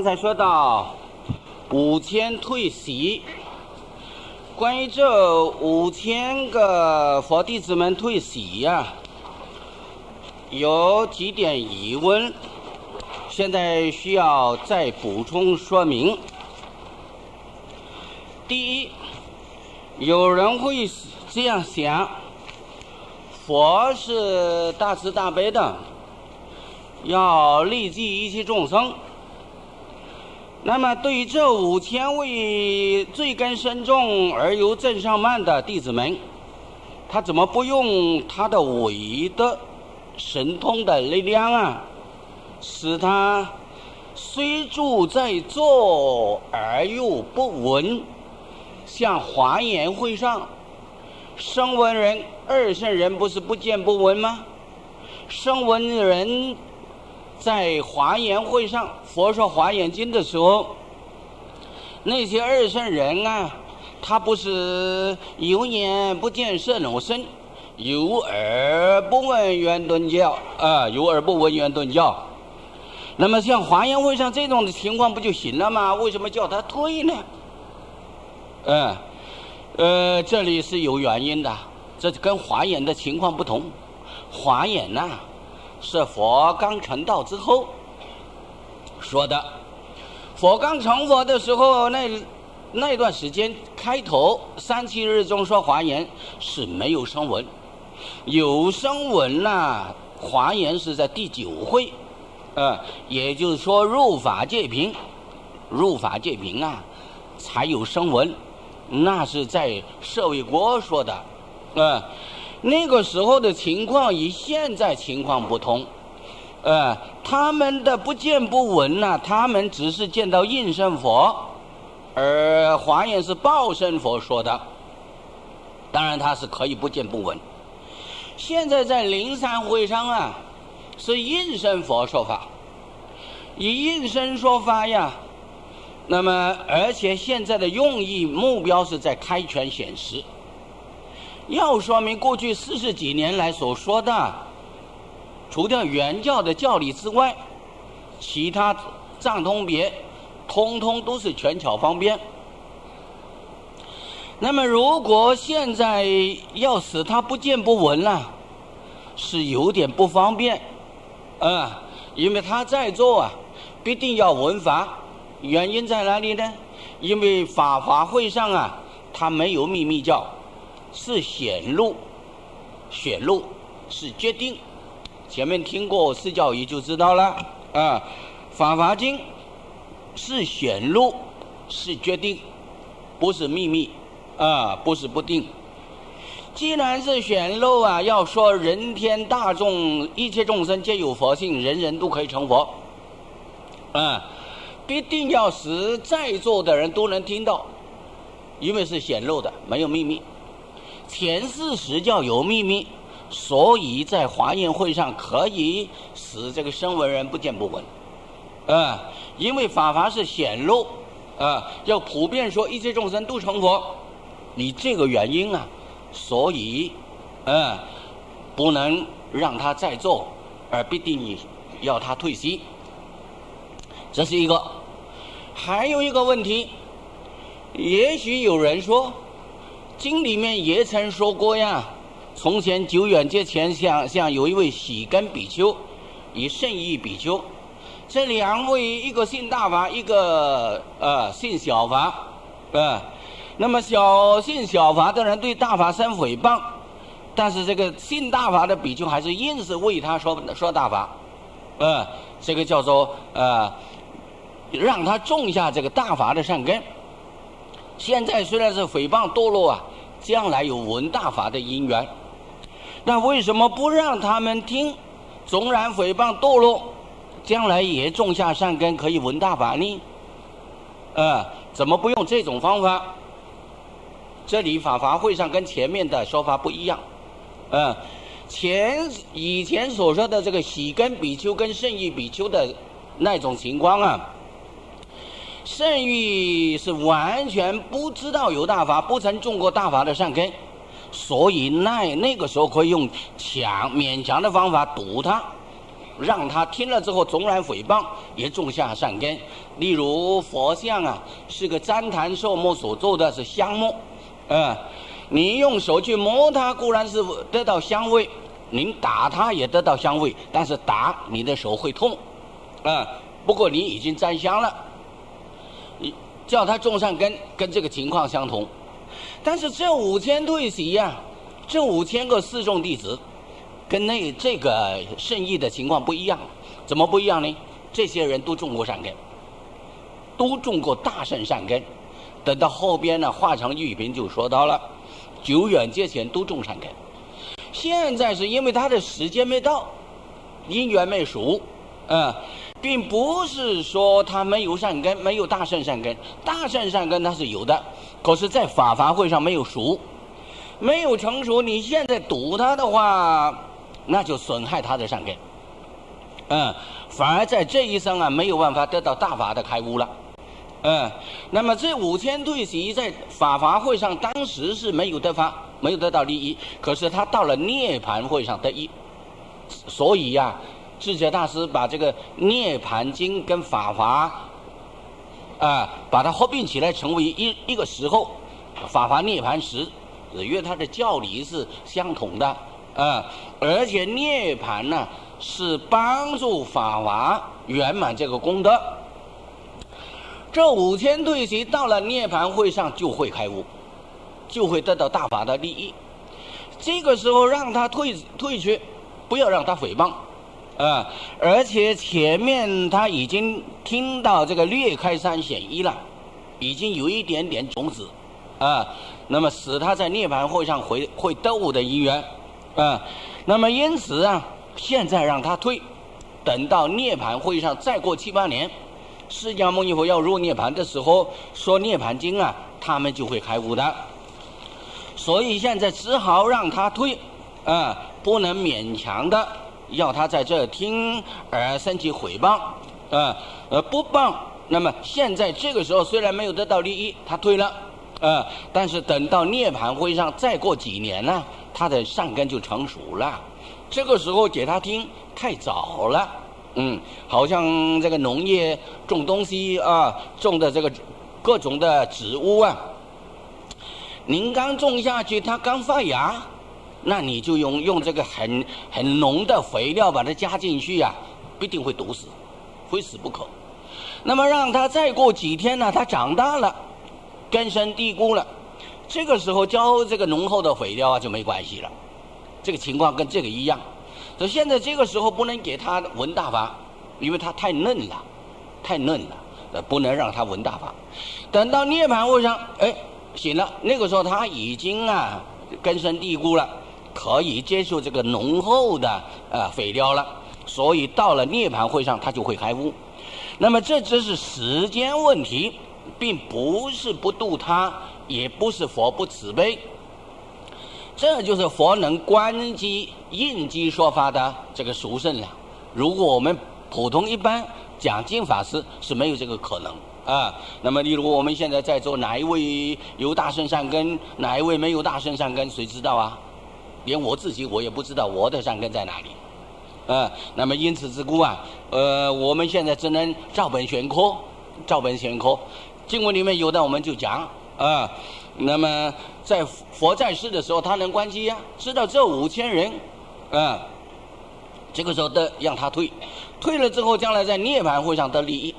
刚才说到五千退席，关于这五千个佛弟子们退席呀、有几点疑问，现在需要再补充说明。第一，有人会这样想：佛是大慈大悲的，要利济一切众生。那么，对于这五千位罪根深重而又正上慢的弟子们，他怎么不用他的伟的神通的力量啊，使他虽住在坐而又不闻？像华严会上，声闻人、二圣人不是不见不闻吗？声闻人在华严会上，佛说华严经的时候，那些二圣人啊，他不是有眼不见色龙身，有耳不闻圆顿教啊，有耳不闻圆顿教。那么像华严会上这种的情况不就行了吗？为什么叫他退呢？嗯，呃，这里是有原因的，这跟华严的情况不同。华严呐、是佛刚成道之后说的。佛刚成佛的时候，那那段时间开头三七日中说华严是没有声闻，有声闻呐、华严是在第九会，呃，也就是说入法界品，入法界品啊，才有声闻。那是在舍卫国说的，呃，那个时候的情况与现在情况不同，呃，他们的不见不闻呐、他们只是见到应身佛，而华严是报身佛说的，当然他是可以不见不闻。现在在灵山会上啊，是应身佛说法，以应身说法呀。那么，而且现在的用意目标是在开权显实，要说明过去四十几年来所说的，除掉原教的教理之外，其他藏通别，通通都是权巧方便。那么，如果现在要使他不见不闻了，是有点不方便，啊，因为他在座啊，必定要闻法。原因在哪里呢？因为法华会上啊，他没有秘密教，是显露，显露是决定。前面听过四教仪就知道了啊。法华经是显露，是决定，不是秘密啊，不是不定。既然是显露啊，要说人天大众一切众生皆有佛性，人人都可以成佛，啊。必定要使在座的人都能听到，因为是显露的，没有秘密。前四十教有秘密，所以在华严会上可以使这个声闻人不见不闻，啊，因为法华是显露，啊，要普遍说一切众生都成佛，你这个原因啊，所以，嗯，不能让他再做，而必定要他退席，这是一个。还有一个问题，也许有人说，经里面也曾说过呀。从前久远之前，像像有一位喜根比丘，与圣意比丘，这两位一个信大法，一个呃信小法，呃，那么小信小法的人对大法生诽谤，但是这个信大法的比丘还是硬是为他说说大法，呃，这个叫做呃。让他种下这个大法的善根。现在虽然是诽谤堕落啊，将来有闻大法的因缘。那为什么不让他们听？纵然诽谤堕落，将来也种下善根，可以闻大法呢？呃，怎么不用这种方法？这里法华会上跟前面的说法不一样。呃，前以前所说的这个喜根比丘跟圣意比丘的那种情况啊。圣域是完全不知道有大法，不曾种过大法的善根，所以那那个时候可以用强勉强的方法堵他，让他听了之后纵然诽谤，也种下善根。例如佛像啊，是个旃檀寿木所做的是香木，嗯，你用手去摸它，固然是得到香味；您打它也得到香味，但是打你的手会痛，啊，不过你已经沾香了。叫他种善根，跟这个情况相同。但是这五千对席呀，这五千个四众弟子。跟那这个圣意的情况不一样，怎么不一样呢？这些人都种过善根，都种过大圣善根。等到后边呢，化成玉瓶就说到了，久远之前都种善根。现在是因为他的时间没到，因缘没熟，嗯，并不是说他没有善根，没有大圣善根，大圣善根他是有的，可是，在法法会上没有熟，没有成熟。你现在堵他的话。那就损害他的善根，嗯，反而在这一生啊没有办法得到大法的开悟了，嗯，那么这五千对席在法华会上当时是没有得法，没有得到利益，可是他到了涅盘会上得益，所以呀，智者大师把这个涅盘经跟法华啊把它合并起来成为一一个时候，法华涅盘时，因为它的教理是相同的。啊，而且涅盘呢是帮助法华圆满这个功德。这五千对席到了涅盘会上就会开悟，就会得到大法的利益。这个时候让他退退去，不要让他诽谤啊！而且前面他已经听到这个略开三显一了，已经有一点点种子啊，那么使他在涅槃会上会会斗的因缘。啊，那么因此啊，现在让他退，等到涅槃会上再过七八年，释迦牟尼佛要入涅槃的时候，说涅槃经啊，他们就会开悟的。所以现在只好让他退，啊，不能勉强的要他在这听而升起毁谤，啊，呃不谤。那么现在这个时候虽然没有得到利益，他退了，啊，但是等到涅盘会上再过几年呢？他的善根就成熟了，这个时候给他听太早了，嗯，好像这个农业种东西啊，种的这个各种的植物啊，您刚种下去，它刚发芽，那你就用用这个很很浓的肥料把它加进去呀，必定会毒死，非死不可。那么让它再过几天呢，它长大了，根深蒂固了。这个时候浇这个浓厚的肥料啊就没关系了，这个情况跟这个一样。所以现在这个时候不能给它闻大法，因为它太嫩了，太嫩了，呃，不能让它闻大法。等到涅盘会上，哎，行了，那个时候它已经啊根深蒂固了，可以接受这个浓厚的呃肥料了。所以到了涅盘会上，他就会开悟。那么这只是时间问题，并不是不度他。也不是佛不慈悲，这就是佛能观机应机说法的这个殊胜了。如果我们普通一般讲经法师是没有这个可能啊。那么，例如我们现在在座哪一位有大圣善根，哪一位没有大圣善根，谁知道啊？连我自己我也不知道我的善根在哪里。啊，那么因此之故啊，呃，我们现在只能照本宣科，照本宣科。经文里面有的我们就讲。啊，那么在佛在世的时候，他能关机呀？知道这五千人，啊，这个时候的让他退，退了之后，将来在涅槃会上得利益，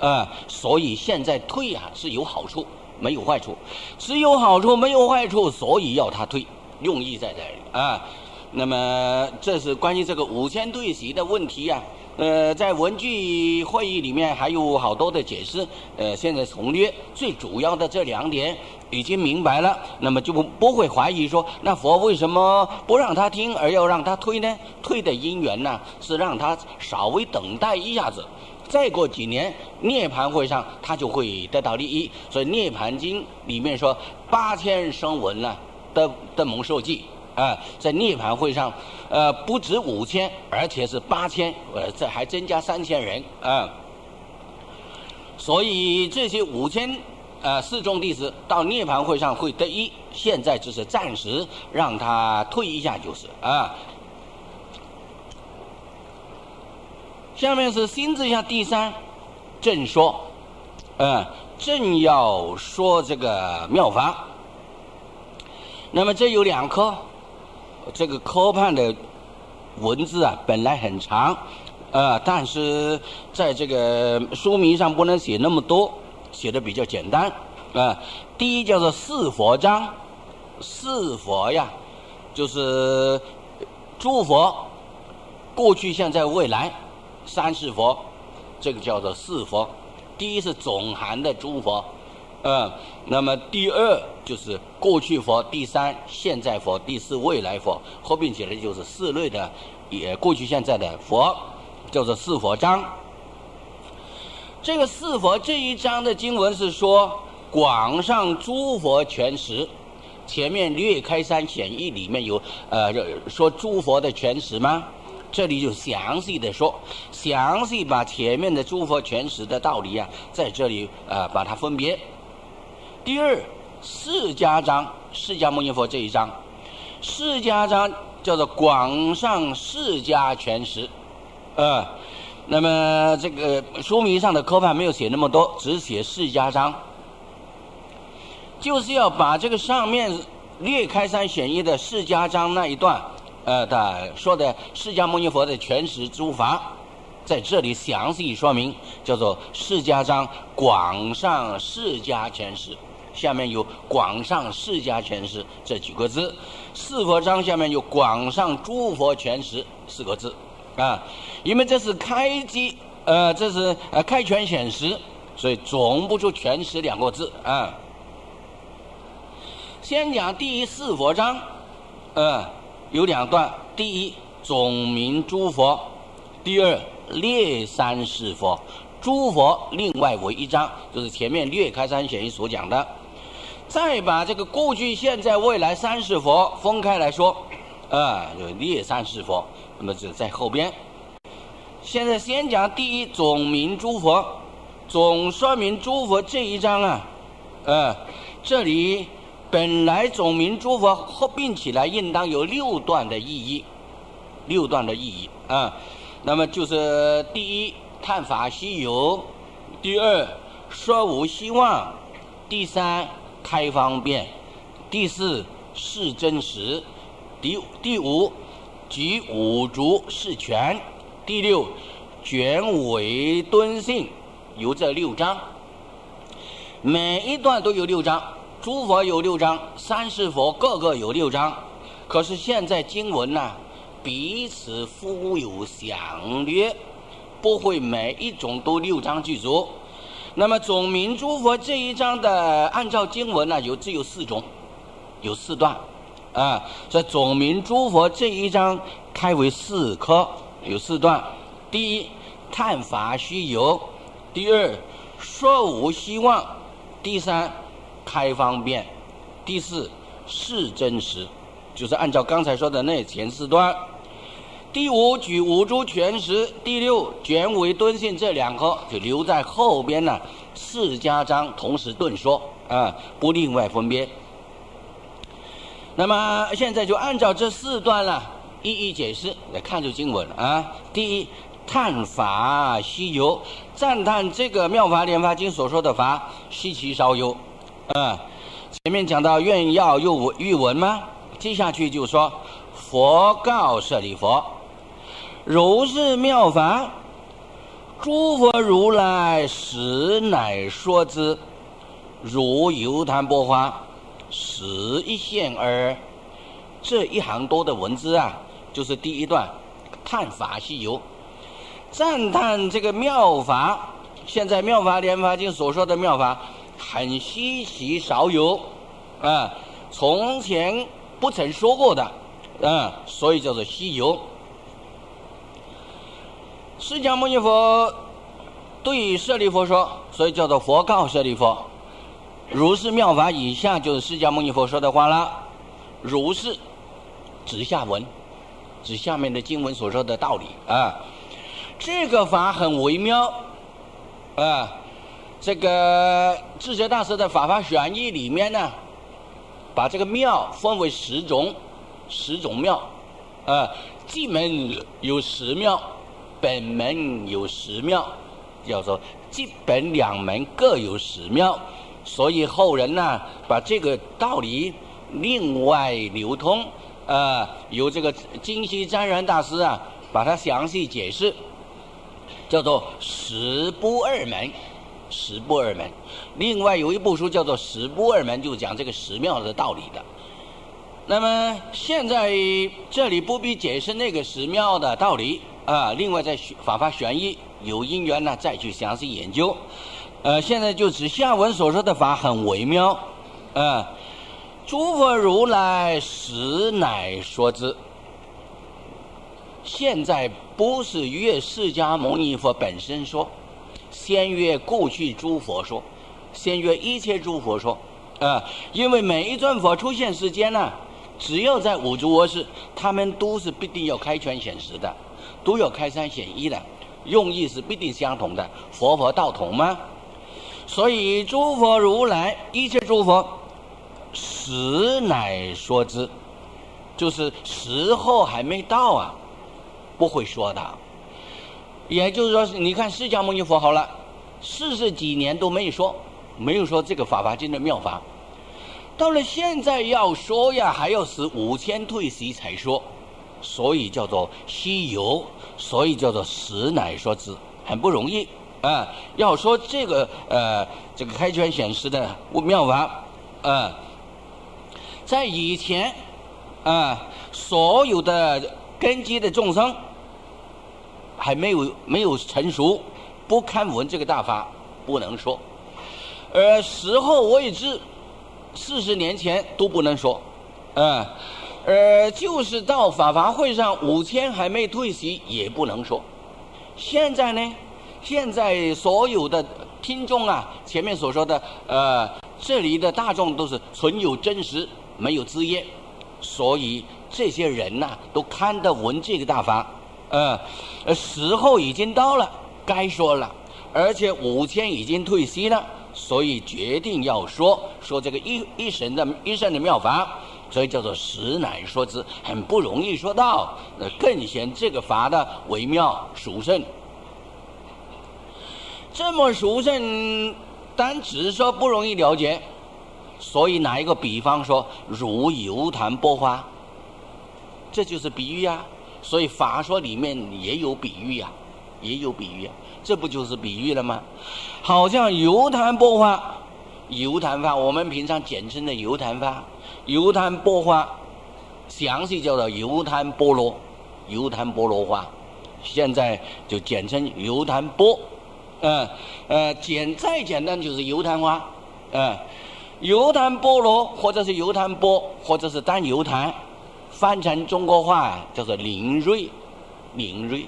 啊，所以现在退啊是有好处，没有坏处，只有好处没有坏处，所以要他退，用意在这里啊。那么这是关于这个五千对席的问题呀。呃，在文具会议里面还有好多的解释，呃，现在从略最主要的这两点已经明白了，那么就不不会怀疑说，那佛为什么不让他听而要让他推呢？退的因缘呢，是让他稍微等待一下子，再过几年涅盘会上他就会得到利益。所以《涅盘经》里面说八千声闻呢的的蒙受记。啊，在涅槃会上，呃，不止五千，而且是八千，呃，这还增加三千人啊。所以这些五千呃四众弟子到涅槃会上会得一，现在只是暂时让他退一下就是啊。下面是新字下第三，正说，嗯，正要说这个妙法。那么这有两颗，这个科判的文字啊，本来很长，呃，但是在这个书名上不能写那么多，写的比较简单，啊，第一叫做四佛章，四佛呀，就是诸佛，过去、现在、未来。三世佛，这个叫做四佛。第一是总含的诸佛，嗯，那么第二就是过去佛，第三现在佛，第四未来佛，合并起来就是四类的，也过去现在的佛，叫做四佛章。这个四佛这一章的经文是说广上诸佛全实，前面略开山显义里面有呃说诸佛的全实吗？这里就详细的说，详细把前面的诸佛全实的道理啊，在这里啊把它分别。第二，释迦章，释迦牟尼佛这一章，释迦章叫做广上释迦全实，呃，那么这个书名上的科判没有写那么多，只写释迦章，就是要把这个上面略开山显一的释迦章那一段。呃，他说的释迦牟尼佛的全实诸法，在这里详细说明，叫做释迦章广上释迦全实，下面有广上释迦全实这几个字，四佛章下面有广上诸佛全实四个字，啊，因为这是开机，呃，这是呃开权显实，所以总不出全实两个字啊。先讲第一四佛章，呃。有两段，第一总名诸佛，第二列三世佛，诸佛另外为一章，就是前面略开山显义所讲的。再把这个过去、现在、未来三世佛分开来说，啊，就列三世佛，那么就在后边。现在先讲第一总名诸佛，总说明诸佛这一章啊，呃，这里。本来总名诸佛合并起来，应当有六段的意义，六段的意义啊。那么就是第一，探法西游；第二，说无希望；第三，开方便；第四，是真实；第第五，举五足是全；第六，卷尾敦信。有这六章，每一段都有六章。诸佛有六章，三世佛各个有六章，可是现在经文呢，彼此富有详略，不会每一种都六章具足。那么总名诸佛这一章的，按照经文呢，有只有四种，有四段，啊，这总名诸佛这一章开为四科，有四段。第一，探法须有；第二，说无希望；第三。开方便，第四是真实，就是按照刚才说的那前四段。第五举五诸全石，第六卷尾敦信这两颗就留在后边呢。四家章同时顿说啊，不另外分别。那么现在就按照这四段了，一一解释来看出经文啊。第一，叹法稀有，赞叹这个《妙法莲华经》所说的法稀奇少有。啊，前面讲到愿要又欲闻吗？接下去就说佛告舍利佛：如是妙法，诸佛如来实乃说之，如油檀波花，实一现耳。这一行多的文字啊，就是第一段，叹法西游，赞叹这个妙法。现在妙法莲华经所说的妙法。很稀奇少有，啊，从前不曾说过的，啊，所以叫做西游。释迦牟尼佛对舍利佛说，所以叫做佛告舍利佛，如是妙法以下就是释迦牟尼佛说的话了。如是指下文，指下面的经文所说的道理啊。这个法很微妙，啊。这个智者大师的《法华选义》里面呢，把这个庙分为十种，十种庙，啊，进门有十庙，本门有十庙，叫做基本两门各有十庙，所以后人呢把这个道理另外流通，呃，由这个金溪湛然大师啊把它详细解释，叫做十不二门，十不二门。另外有一部书叫做十不二门，就讲这个十妙的道理的。那么现在这里不必解释那个十妙的道理啊，另外在法法玄义有因缘呢，再去详细研究。呃，现在就指下文所说的法很微妙，啊，诸佛如来实乃说之。现在不是越释迦牟尼佛本身说，先越过去诸佛说，先越一切诸佛说，啊，因为每一尊佛出现时间呢。只要在五足卧室，他们都是必定要开权显实的，都要开三显一的，用意是必定相同的。佛佛道同吗？所以诸佛如来一切诸佛，时乃说之，就是时候还没到啊，不会说的。也就是说，你看释迦牟尼佛好了，四十几年都没有说，没有说这个法华经的妙法。到了现在要说呀，还要使五千退席才说，所以叫做稀有，所以叫做实乃说之，很不容易啊。要说这个呃，这个开权显示的妙法啊，在以前啊，所有的根基的众生还没有没有成熟，不堪闻这个大法，不能说。而时候未至。四十年前都不能说，呃，呃，就是到法华会上五千还没退席也不能说。现在呢，现在所有的听众啊，前面所说的，呃，这里的大众都是存有真实，没有枝叶，所以这些人呐，都看得闻这个大法，呃，时候已经到了，该说了，而且五千已经退席了。所以决定要说说这个一一神的一神的妙法，所以叫做实乃说之，很不容易说到，那更显这个法的微妙殊胜。这么殊胜，但只说不容易了解，所以拿一个比方说，如油坛波花，这就是比喻呀。所以法说里面也有比喻呀，也有比喻。这不就是比喻了吗？好像油坛波花，油坛花，我们平常简称的油坛花，油坛波花，详细叫做油坛波罗，油坛波罗花，现在就简称油坛波，嗯呃简再简单就是油坛花，嗯，油坛波罗或者是油坛波或者是单油坛，翻成中国话叫做灵瑞，灵瑞，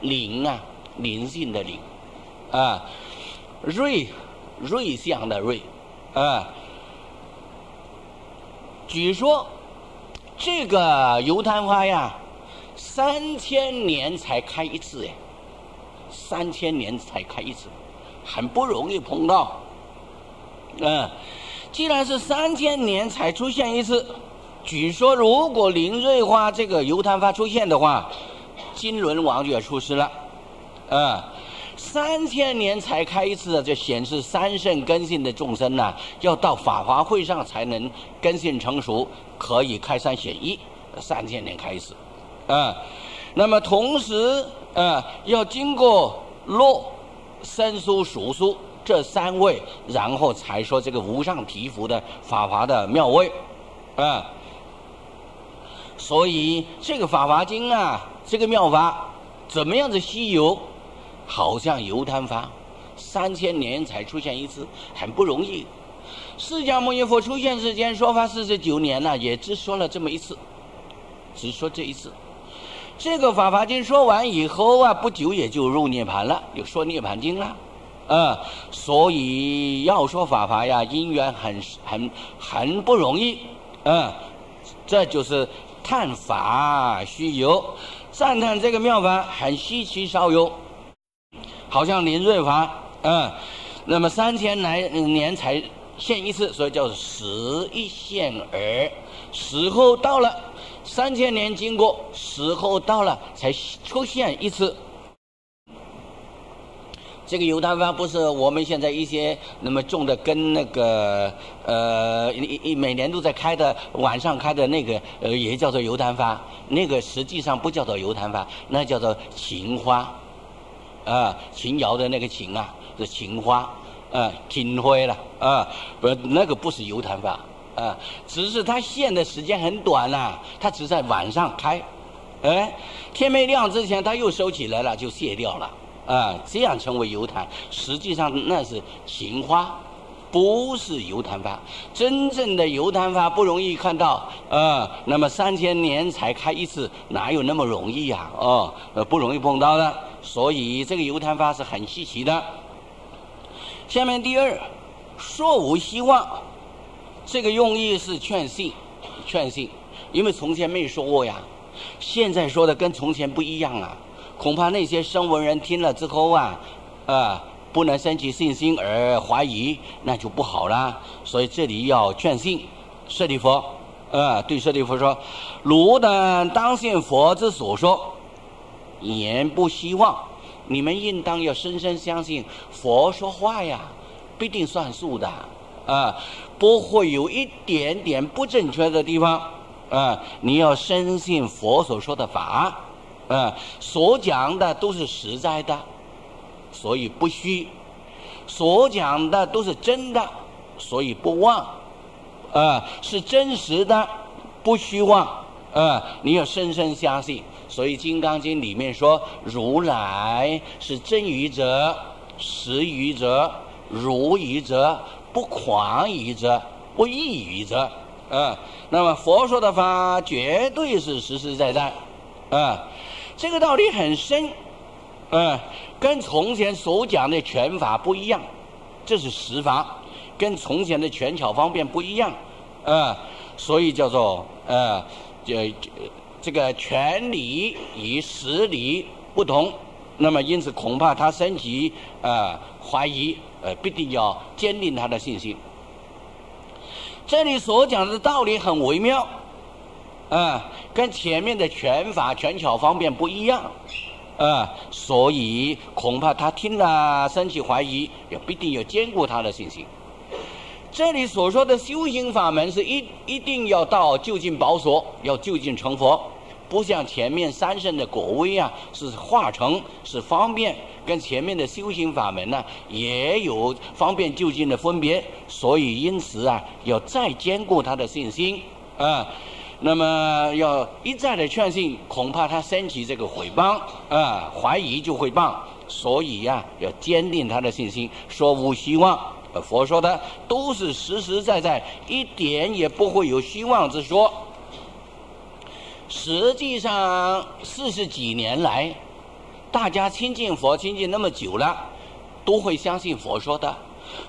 灵啊。灵性的灵，啊，瑞，瑞相的瑞，啊，据说这个油昙花呀，三千年才开一次哎，三千年才开一次，很不容易碰到，嗯，既然是三千年才出现一次，据说如果灵瑞花这个油昙花出现的话，金轮王就要出世了。啊，三千年才开一次，就显示三圣根性的众生呢，要到法华会上才能根性成熟，可以开三显一。三千年开始，啊，那么同时啊，要经过洛、生疏、熟疏这三位，然后才说这个无上提福的法华的妙位，啊，所以这个法华经啊，这个妙法怎么样子稀有？好像油摊法，三千年才出现一次，很不容易。释迦牟尼佛出现时间说法四十九年了，也只说了这么一次，只说这一次。这个《法华经》说完以后啊，不久也就入涅盘了，就说《涅盘经》了。啊，所以要说法华呀，因缘很很很不容易。嗯，这就是叹法虚有，赞叹这个妙法很稀奇少有。好像林瑞华，嗯，那么三千来年才现一次，所以叫时一现而时候到了，三千年经过，时候到了才出现一次。这个油丹花不是我们现在一些那么种的，跟那个呃一一每年都在开的晚上开的那个呃也叫做油丹花，那个实际上不叫做油丹花，那叫做情花，啊，秦瑶的那个秦啊是秦花，啊，秦花了啊，不那个不是油丹花啊，只是它现的时间很短呐，它只在晚上开，哎，天没亮之前它又收起来了，就谢掉了。啊，这样称为油檀，实际上那是情花，不是油檀花。真正的油檀花不容易看到，啊，那么三千年才开一次，哪有那么容易呀？哦，呃不容易碰到的，所以这个油檀花是很稀奇的。下面第二，说无希望，这个用意是劝信，劝信，因为从前没说过呀，现在说的跟从前不一样啊。恐怕那些声闻人听了之后啊，啊，不能升起信心而怀疑，那就不好了。所以这里要劝信舍利弗，啊，对舍利弗说：“汝等当信佛之所说，言不希望。你们应当要深深相信佛说话呀，必定算数的，啊，不会有一点点不正确的地方，啊，你要深信佛所说的法。”啊，所讲的都是实在的，所以不虚；所讲的都是真的，所以不妄。啊，是真实的，不虚妄。啊，你要深深相信。所以《金刚经》里面说：“如来是真于者，实于者，如于者，不狂于者，不异于者。”啊，那么佛说的法绝对是实实在在。啊。这个道理很深，嗯，跟从前所讲的拳法不一样，这是实法，跟从前的拳巧方便不一样，啊，所以叫做啊呃，这这个权理与实力不同，那么因此恐怕他升起啊怀疑，呃，必定要坚定他的信心。这里所讲的道理很微妙。啊，跟前面的拳法、拳巧方面不一样，啊，所以恐怕他听了生起怀疑，也必定要兼顾他的信心。这里所说的修行法门，是一一定要到就近宝所，要就近成佛，不像前面三圣的果位啊，是化成是方便，跟前面的修行法门呢，也有方便就近的分别，所以因此啊，要再兼顾他的信心啊。那么要一再的劝信，恐怕他升起这个毁谤啊，怀疑就会谤，所以呀，要坚定他的信心，说无希望。佛说的都是实实在在，一点也不会有虚妄之说。实际上四十几年来，大家亲近佛亲近那么久了，都会相信佛说的。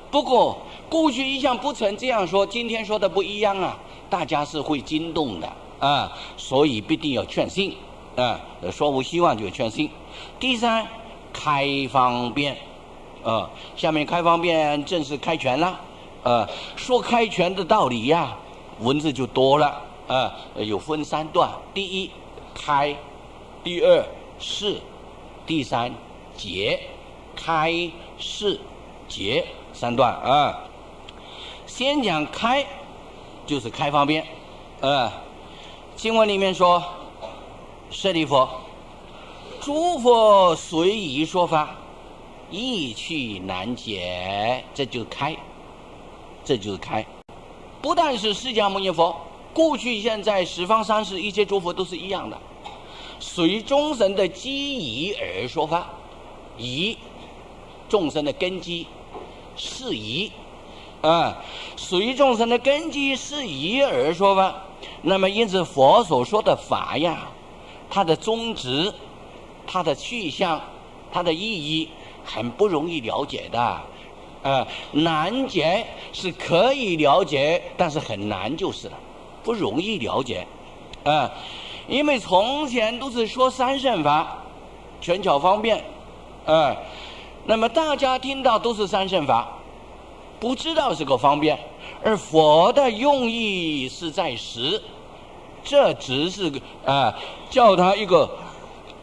不过过去一向不曾这样说，今天说的不一样啊。大家是会惊动的啊，所以必定要劝信啊。说无希望就劝信。第三，开方便啊。下面开方便正式开权了啊。说开权的道理呀，文字就多了啊。有分三段：第一，开；第二，是；第三，结。开、是、结三段啊。先讲开。就是开方便，呃，经文里面说，舍利弗，诸佛随意说法，意趣难解，这就开，这就是开。不但是释迦牟尼佛，过去、现在、十方三世一切诸佛都是一样的，随众生的机宜而说法，以众生的根基适宜。啊，随众生的根基是宜而说法。那么，因此佛所说的法呀，它的宗旨、它的去向、它的意义，很不容易了解的。啊，难解是可以了解，但是很难就是了，不容易了解。啊，因为从前都是说三圣法，权巧方便。啊，那么大家听到都是三圣法。不知道这个方便，而佛的用意是在实，这只是个啊，叫他一个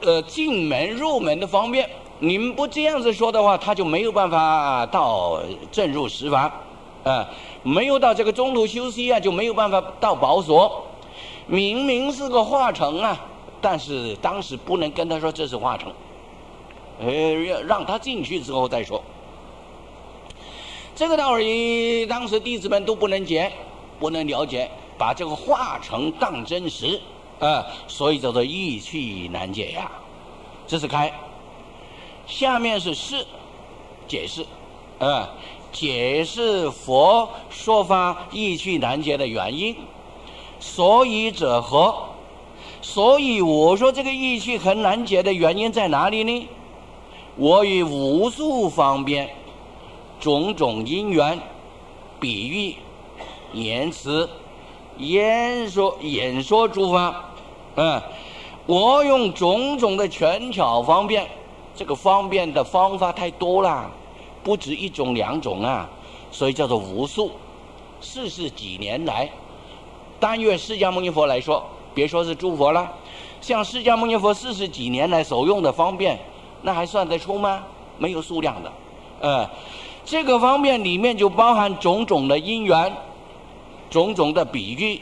呃进门入门的方便，你们不这样子说的话，他就没有办法到正入十法，啊，没有到这个中途休息啊，就没有办法到宝所。明明是个化城啊，但是当时不能跟他说这是化城，呃，让让他进去之后再说。这个道理，当时弟子们都不能解，不能了解，把这个化成当真实，啊，所以叫做意趣难解呀。这是开。下面是释，解释，啊，解释佛说法意趣难解的原因。所以者何？所以我说这个意趣很难解的原因在哪里呢？我以无数方便、种种因缘、比喻、言辞、言说、演说诸法，嗯，我用种种的权巧方便。这个方便的方法太多了，不止一种两种啊，所以叫做无数。四十几年来，单月释迦牟尼佛来说，别说是诸佛了，像释迦牟尼佛四十几年来所用的方便，那还算得出吗？没有数量的。呃，这个方便里面就包含种种的因缘，种种的比喻，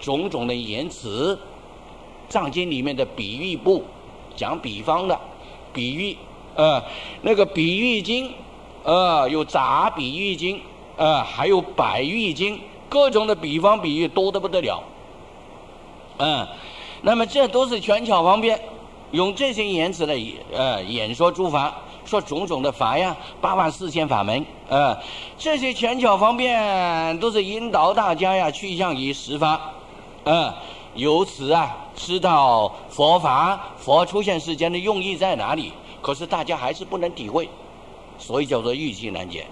种种的言辞。藏经里面的比喻部，讲比方的。比喻，呃，那个比喻经，呃，有杂比喻经，呃，还有百喻经，各种的比方比喻多得不得了，嗯，那么这都是权巧方便，用这些言辞来呃演说诸法，说种种的法呀，八万四千法门，呃，这些权巧方便都是引导大家呀去向于实法，嗯，由此啊。知道佛法佛出现世间的用意在哪里？可是大家还是不能体会，所以叫做欲气难解。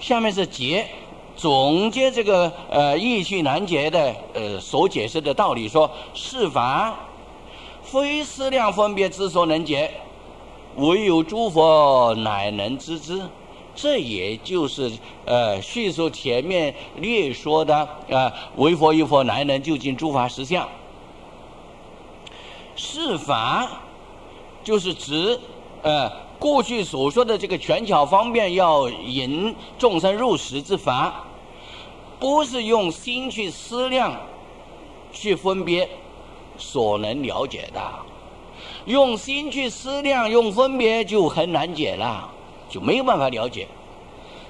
下面是结总结这个呃意气难解的呃所解释的道理，说是法非思量分别之所能解，唯有诸佛乃能知之。这也就是呃叙述前面略说的啊，为佛一佛乃能究竟诸法实相。是法，就是指呃过去所说的这个权巧方便要引众生入实之法，不是用心去思量、去分别所能了解的。用心去思量、用分别就很难解了。就没有办法了解，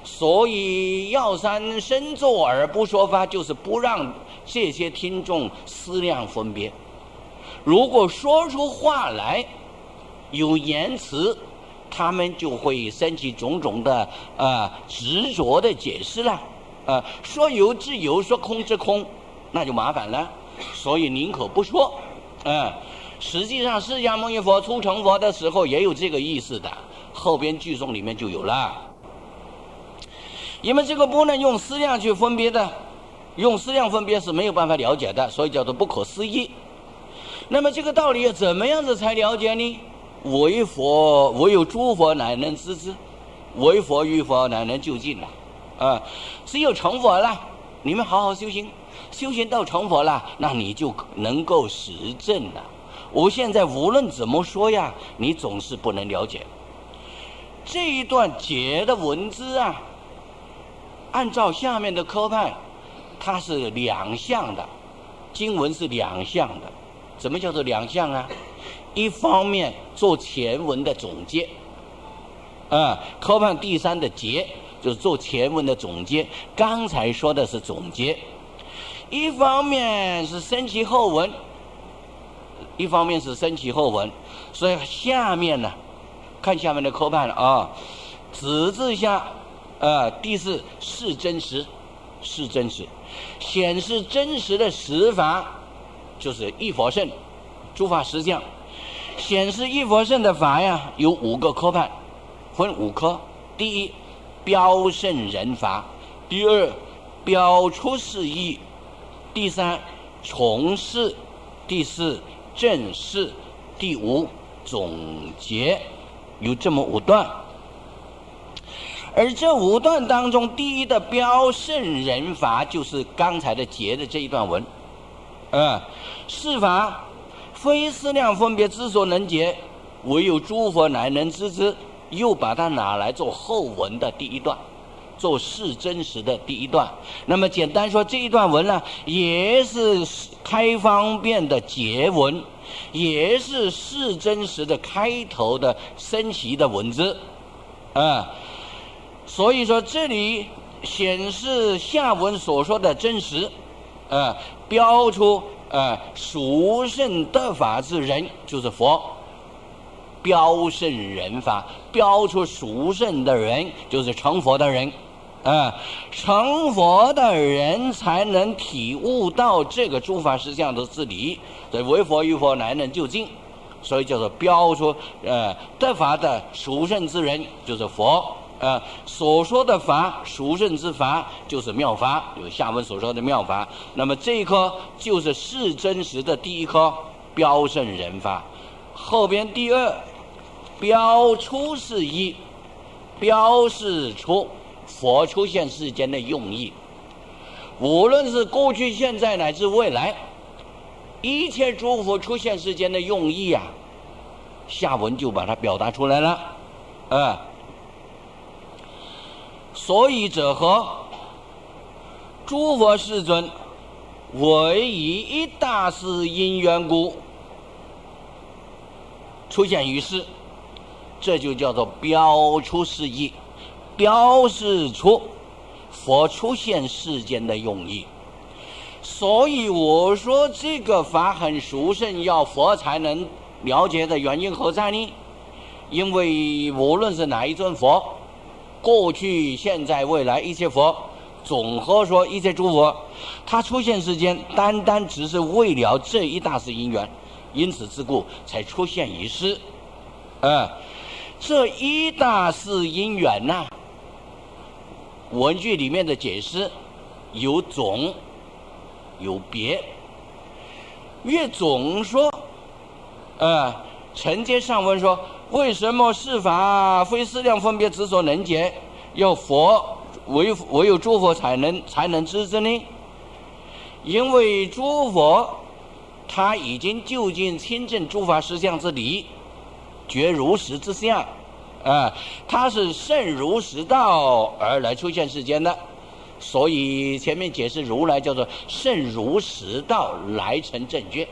所以药山深坐而不说法，就是不让这些听众思量分别。如果说出话来有言辞，他们就会升起种种的啊执着的解释了。啊，说有之有，说空之空，那就麻烦了。所以宁可不说。嗯，实际上释迦牟尼佛出成佛的时候也有这个意思的。后边句诵里面就有了，因为这个不能用思量去分别的，用思量分别是没有办法了解的，所以叫做不可思议。那么这个道理要怎么样子才了解呢？唯佛唯有诸佛乃能知之，唯佛与佛乃能就近了。啊，只有成佛了，你们好好修行，修行到成佛了，那你就能够实证了。我现在无论怎么说呀，你总是不能了解。这一段节的文字啊，按照下面的科判，它是两项的，经文是两项的。怎么叫做两项啊？一方面做前文的总结，啊，科判第三的结就是做前文的总结。刚才说的是总结，一方面是升起后文，一方面是升起后文，所以下面呢。看下面的科判啊，子字下，呃，第四是真实，是真实，显示真实的实法，就是一佛圣，诸法实相，显示一佛圣的法呀，有五个科判，分五科：第一，标圣人法；第二，标出世义；第三，从事；第四，正事；第五，总结。有这么五段，而这五段当中，第一的标圣人法就是刚才的结的这一段文，啊，是法非思量分别之所能解，唯有诸佛乃能知之，又把它拿来做后文的第一段，做是真实的第一段。那么简单说，这一段文呢，也是开方便的结文，也是是真实的开头的升级的文字，啊，所以说这里显示下文所说的真实，啊，标出。呃，殊胜得法之人就是佛，标胜人法，标出殊胜的人就是成佛的人，啊，成佛的人才能体悟到这个诸法实相的自理，所以为佛与佛难能就近，所以叫做标出呃得法的殊胜之人就是佛。呃，所说的法，殊胜之法，就是妙法，有下文所说的妙法。那么这一颗就是是真实的第一颗标胜人法。后边第二标出是一，标示出佛出现世间的用意。无论是过去、现在乃至未来，一切诸佛出现世间的用意啊，下文就把它表达出来了，啊。所以者何？诸佛世尊唯以一大事因缘故出现于世，这就叫做标出世意，标示出佛出现世间的用意。所以我说这个法很殊胜，要佛才能了解的原因何在呢？因为无论是哪一尊佛。过去、现在、未来一切佛，总和说一切诸佛，他出现世间，单单只是为了这一大事因缘，因此之故才出现于世。啊，这一大事因缘呐，文句里面的解释有总有别。越总说，啊，承接上文说。为什么是法非思量分别之所能解？要佛唯唯有诸佛才能才能知之呢？因为诸佛他已经究竟亲证诸法实相之理，觉如实之相，啊，他是圣如实道而来出现世间的，所以前面解释如来叫做圣如实道来成正觉，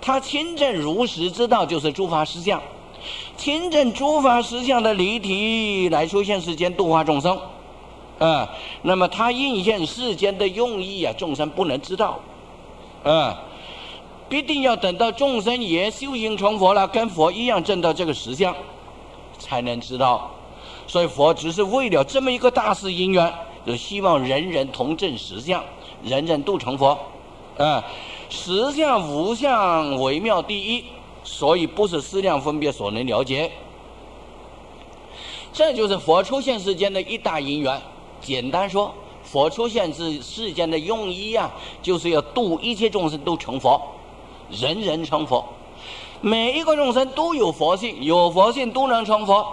他亲证如实之道就是诸法实相。亲证诸法实相的离体来出现世间度化众生，啊，那么他应现世间的用意啊，众生不能知道，啊，必定要等到众生也修行成佛了，跟佛一样证到这个实相，才能知道。所以佛只是为了这么一个大事因缘，就希望人人同证实相，人人都成佛，啊，实相无相微妙第一。所以不是思量分别所能了解，这就是佛出现世间的一大因缘。简单说，佛出现之世间的用意啊，就是要度一切众生都成佛，人人成佛，每一个众生都有佛性，有佛性都能成佛。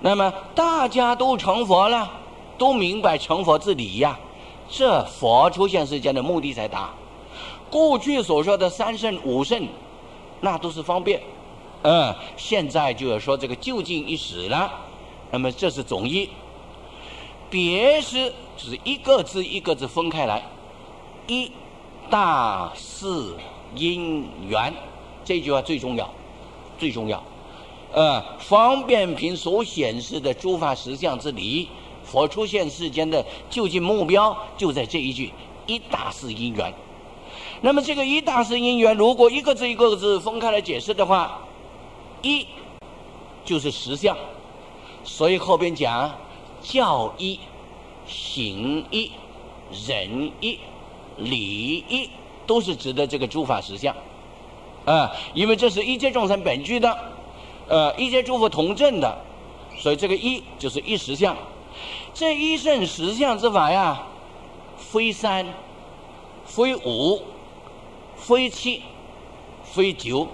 那么大家都成佛了，都明白成佛之理呀，这佛出现世间的目的才达。过去所说的三圣五圣。那都是方便，嗯，现在就要说这个就近一时了，那么这是总义，别是是一个字一个字分开来，一大四因缘，这句话最重要，最重要，呃，方便品所显示的诸法实相之理，佛出现世间的就近目标就在这一句一大事因缘。那么这个一大事因缘，如果一个字一个字分开来解释的话，一就是实相，所以后边讲教一、行一、仁一、礼一，都是指的这个诸法实相。啊，因为这是一切众生本具的，呃，一切诸佛同证的，所以这个一就是一实相，这一圣实相之法呀，非三，非五。非七，非九，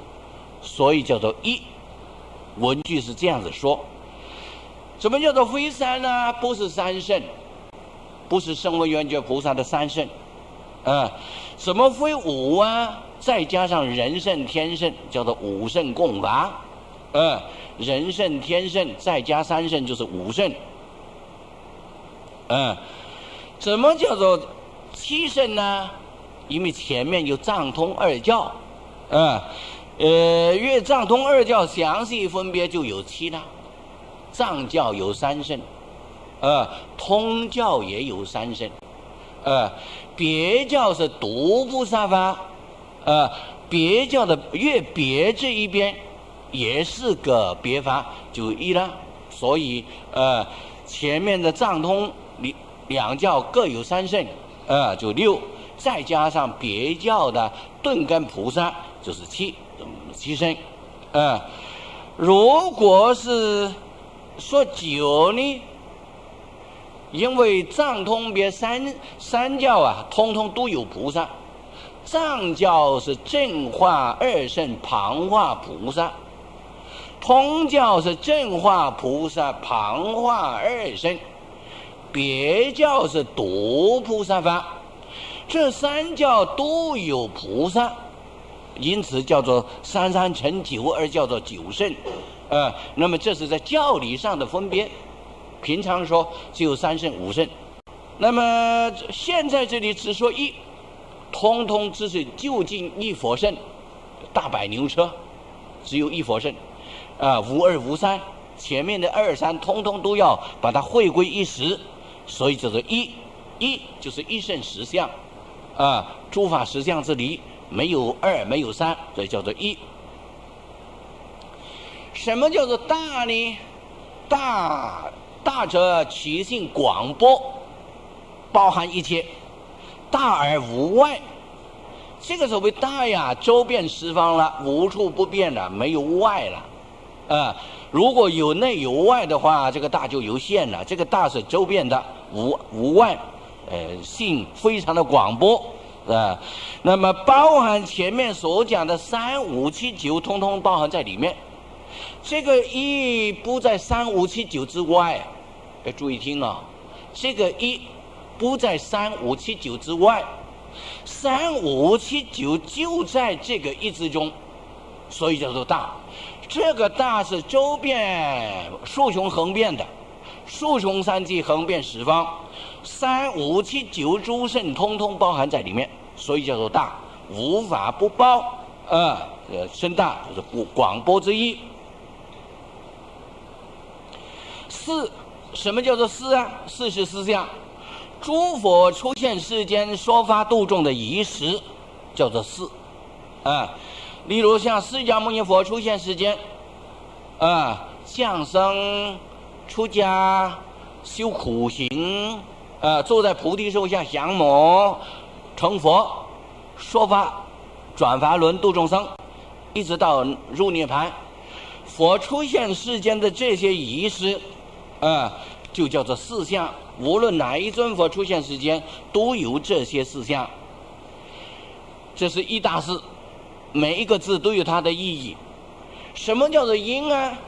所以叫做一。文句是这样子说：什么叫做非三呢？不是三圣，不是声闻缘觉菩萨的三圣，啊，什么非五啊？再加上人圣、天圣，叫做五圣共法，呃，人圣、天圣，再加三圣就是五圣。嗯，怎么叫做七圣呢？因为前面有藏通二教，嗯，呃，越藏通二教详细分别就有七了。藏教有三圣，呃，通教也有三圣，呃，别教是独菩萨法，呃，别教的越别这一边也是个别法，就一了。所以，呃，前面的藏通两两教各有三圣，呃，就六。再加上别教的顿根菩萨，就是七，七身。嗯，如果是说九呢？因为藏通别三三教啊，通通都有菩萨。藏教是正化二圣旁化菩萨，通教是正化菩萨旁化二圣，别教是独菩萨法。这三教都有菩萨，因此叫做三三成九，而叫做九圣。呃，那么这是在教理上的分别。平常说只有三圣五圣，那么现在这里只说一，通通只是就近一佛圣，大摆牛车，只有一佛圣。啊，无二无三，前面的二三通通都要把它汇归一实，所以叫做一，一就是一圣实相。啊，诸法实相之理没有二，没有三，所以叫做一。什么叫做大呢？大大者其性广博，包含一切，大而无外。这个所谓大呀，周遍十方了，无处不变了，没有外了。啊，如果有内有外的话，这个大就有限了。这个大是周遍的，无无外。呃，性非常的广博，啊，那么包含前面所讲的三五七九，通通包含在里面。这个一不在三五七九之外，要注意听啊，这个一不在三五七九之外，三五七九就在这个一之中，所以叫做大。这个大是周遍数穷横遍的，数穷三际横遍十方。三五七九诸圣通通包含在里面，所以叫做大，无法不包。啊，呃，深大就是广广播之意。四，什么叫做四啊？四是四相，诸佛出现世间说法度众的仪式，叫做四。啊，例如像释迦牟尼佛出现世间，啊，降生、出家、修苦行。啊，坐在菩提树下降魔成佛，说法转法轮度众生，一直到入涅盘。佛出现世间的这些仪式，啊，就叫做四相。无论哪一尊佛出现时间，都有这些四相。这是一大事，每一个字都有它的意义。什么叫做因啊？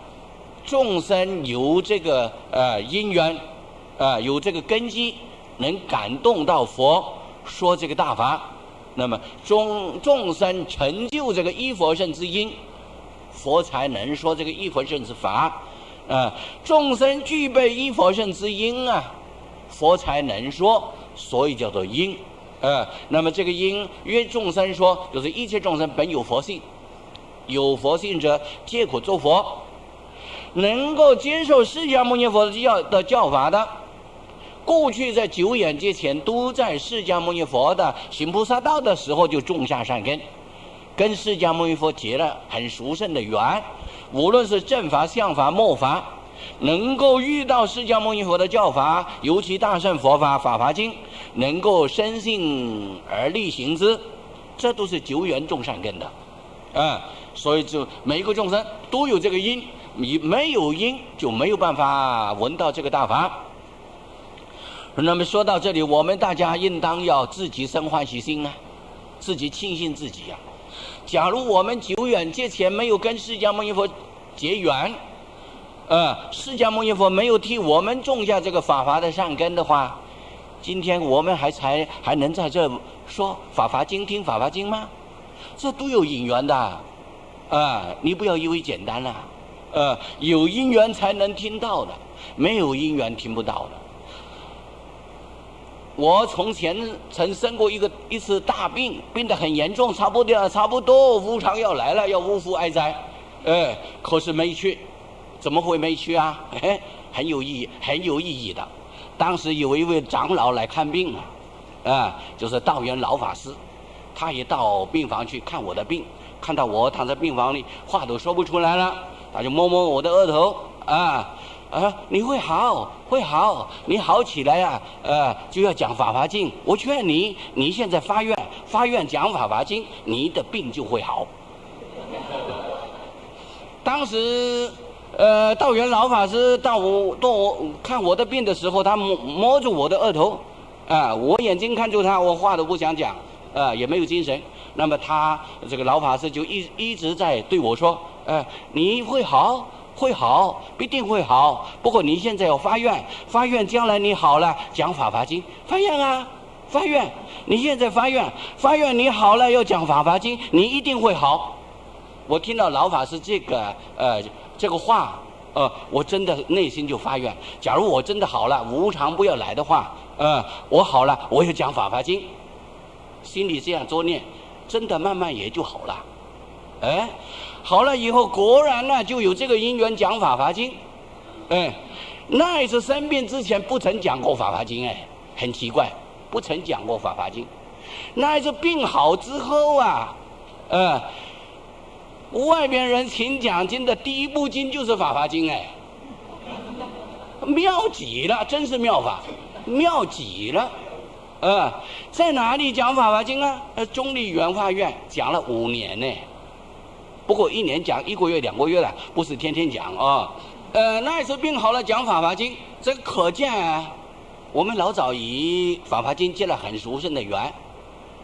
众生有这个呃因缘。啊，有这个根基，能感动到佛说这个大法，那么众众生成就这个一佛圣之因，佛才能说这个一佛圣之法。啊，众生具备一佛性之因啊，佛才能说，所以叫做因。啊，那么这个因，约众生说，就是一切众生本有佛性，有佛性者皆可作佛，能够接受释迦牟尼佛的教的教法的。过去在九眼之前，都在释迦牟尼佛的行菩萨道的时候就种下善根，跟释迦牟尼佛结了很殊胜的缘。无论是正法、相法、末法，能够遇到释迦牟尼佛的教法，尤其大圣佛法《法华经》，能够深信而力行之，这都是久远种善根的。啊，所以就每一个众生都有这个因，你没有因就没有办法闻到这个大法。那么说到这里，我们大家应当要自己生欢喜心啊，自己庆幸自己呀。假如我们久远之前没有跟释迦牟尼佛结缘，呃，释迦牟尼佛没有替我们种下这个法华的善根的话，今天我们还才还能在这说法华经、听法华经吗？这都有因缘的，啊，你不要以为简单了，呃，有因缘才能听到的，没有因缘听不到的。我从前曾生过一个一次大病，病得很严重，差不多差不多无常要来了，要呜呼哀哉，呃，可是没去，怎么会没去啊？哎，很有意义，很有意义的。当时有一位长老来看病啊，啊，就是道元老法师，他也到病房去看我的病，看到我躺在病房里，话都说不出来了，他就摸摸我的额头，啊。啊，你会好，会好，你好起来呀，呃，就要讲《法华经》。我劝你，你现在发愿，发愿讲《法华经》，你的病就会好。当时，呃，道元老法师到我到我看我的病的时候，他摸摸着我的额头，啊，我眼睛看住他，我话都不想讲，啊，也没有精神。那么他这个老法师就一一直在对我说，呃，你会好。会好，必定会好。不过你现在要发愿，发愿将来你好了讲法华经，发愿啊，发愿。你现在发愿，发愿你好了要讲法华经，你一定会好。我听到老法师这个呃这个话，呃，我真的内心就发愿。假如我真的好了，无常不要来的话，呃，我好了，我要讲法华经，心里这样作念，真的慢慢也就好了，哎。好了以后，果然呢就有这个因缘讲《法华经》，嗯，那一次生病之前不曾讲过《法华经》，哎，很奇怪，不曾讲过《法华经》。那一次病好之后啊，呃，外边人请讲经的第一部经就是《法华经》，哎，妙极了，真是妙法，妙极了，呃，在哪里讲《法华经》啊？呃，中立原化院讲了五年呢。不过一年讲一个月两个月了，不是天天讲啊。呃，那一次病好了讲《法华经》，这可见我们老早以《法华经》结了很殊胜的缘。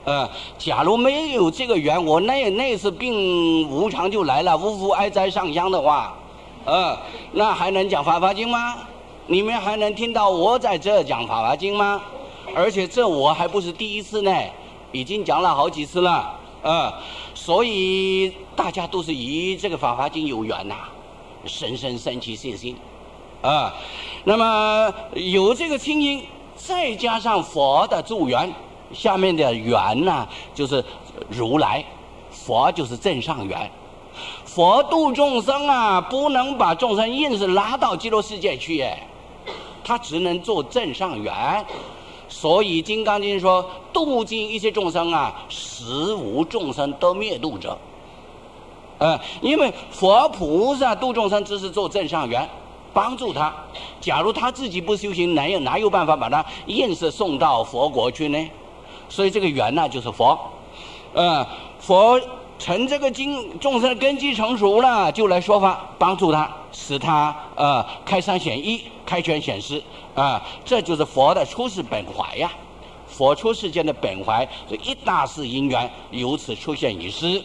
呃，假如没有这个缘，我那那次病无常就来了，呜呼哀哉上香的话，呃，那还能讲《法华经》吗？你们还能听到我在这讲《法华经》吗？而且这我还不是第一次呢，已经讲了好几次了。呃，所以大家都是与这个《法华经》有缘呐，深深生起信心，啊，那么有这个清音，再加上佛的助缘，下面的缘呢，就是如来，佛就是正上缘，佛度众生啊，不能把众生硬是拉到极乐世界去，耶，他只能做正上缘。所以《金刚经》说：“度尽一切众生啊，实无众生得灭度者。”呃，因为佛菩萨度众生只是做正上缘，帮助他。假如他自己不修行，哪有哪有办法把他硬是送到佛国去呢？所以这个缘呢，就是佛。呃，佛成这个经众生根基成熟了，就来说法，帮助他，使他呃开山显一，开权显示。啊，这就是佛的出世本怀呀！佛出世间的本怀，这一大世因缘由此出现一世。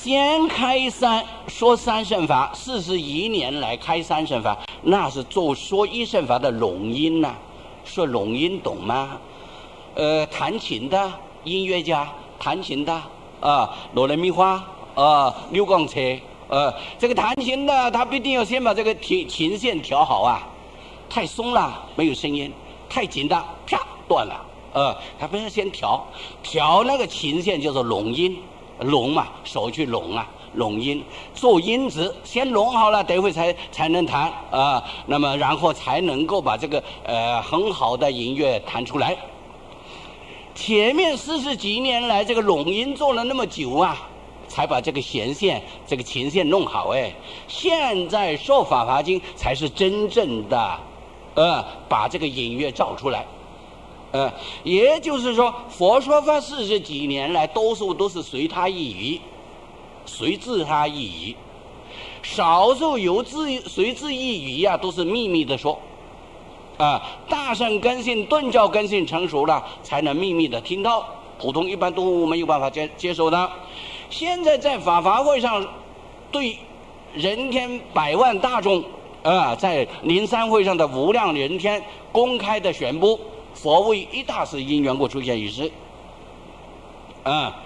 先开三说三圣法，四十一年来开三圣法，那是做说一圣法的龙音呐。说龙音懂吗？呃，弹琴的音乐家，弹琴的啊，罗勒米花啊，六光车，呃，这个弹琴的他必定要先把这个琴琴线调好啊。太松了，没有声音；太紧的，啪断了。呃，他不是先调，调那个琴线叫做拢音，拢嘛，手去拢啊，拢音，做音子，先拢好了，等会才才能弹啊。那么然后才能够把这个呃很好的音乐弹出来。前面四十几年来，这个拢音做了那么久啊，才把这个弦线、这个琴线弄好。哎，现在说《法华经》才是真正的。呃，把这个音乐找出来，呃，也就是说，佛说法四十几年来，多数都是随他意语，随自他意语，少数有自随自意语呀，都是秘密的说，啊，大圣根性、顿教根性成熟了，才能秘密的听到，普通一般都没有办法接接受的。现在在法华会上，对人天百万大众。啊，在灵山会上的无量人天公开的宣布，佛为一大事因缘故出现一事。啊，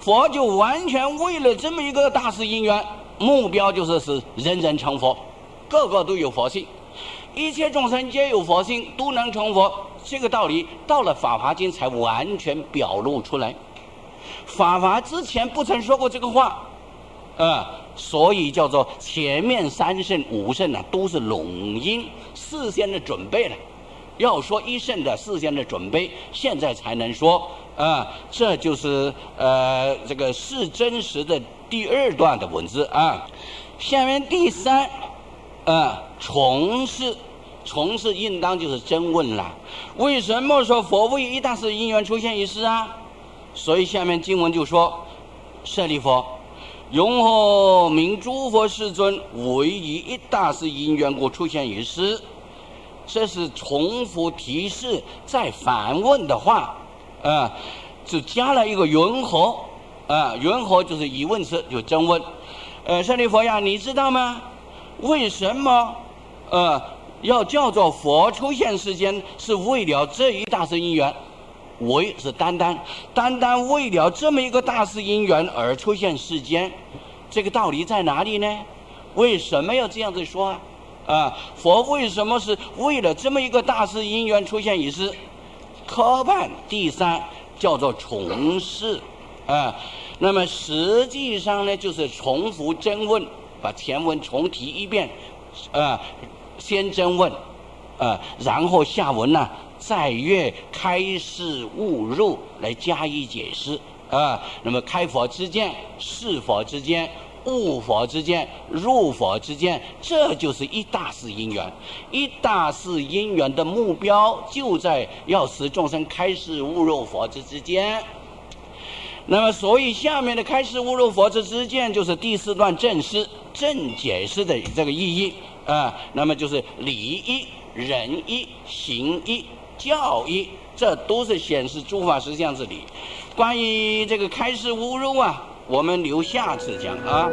佛就完全为了这么一个大事因缘，目标就是是人人成佛，个个都有佛性，一切众生皆有佛性，都能成佛。这个道理到了《法华经》才完全表露出来。法华之前不曾说过这个话，啊，所以叫做前面三圣五圣呢，都是拢因事先的准备了。要说一圣的事先的准备，现在才能说啊，这就是呃这个是真实的第二段的文字啊。下面第三，啊，从事从事应当就是真问了。为什么说佛为一大事因缘出现一事啊？所以下面经文就说：舍利弗，永和明诸佛世尊唯一一大事因缘故出现一事。这是重复提示再反问的话，啊，就加了一个云和，啊，云和就是疑问词，就真问。呃，舍利佛呀，你知道吗？为什么，呃，要叫做佛出现世间，是为了这一大事因缘？为是单单单单为了这么一个大事因缘而出现世间，这个道理在哪里呢？为什么要这样子说啊？啊，佛为什么是为了这么一个大事因缘出现一事？科判第三叫做重试，啊，那么实际上呢，就是重复征问，把前文重提一遍，啊，先征问，啊，然后下文呢再越开示悟入来加以解释，啊，那么开佛之见，是佛之见。悟佛之间，入佛之间，这就是一大事因缘。一大事因缘的目标就在要使众生开始悟入佛之之间。那么，所以下面的开始悟入佛之之间，就是第四段正释正解释的这个意义啊。那么就是礼义、仁义、行义、教义，这都是显示诸法实相之理。关于这个开始悟入啊。我们留下次讲啊。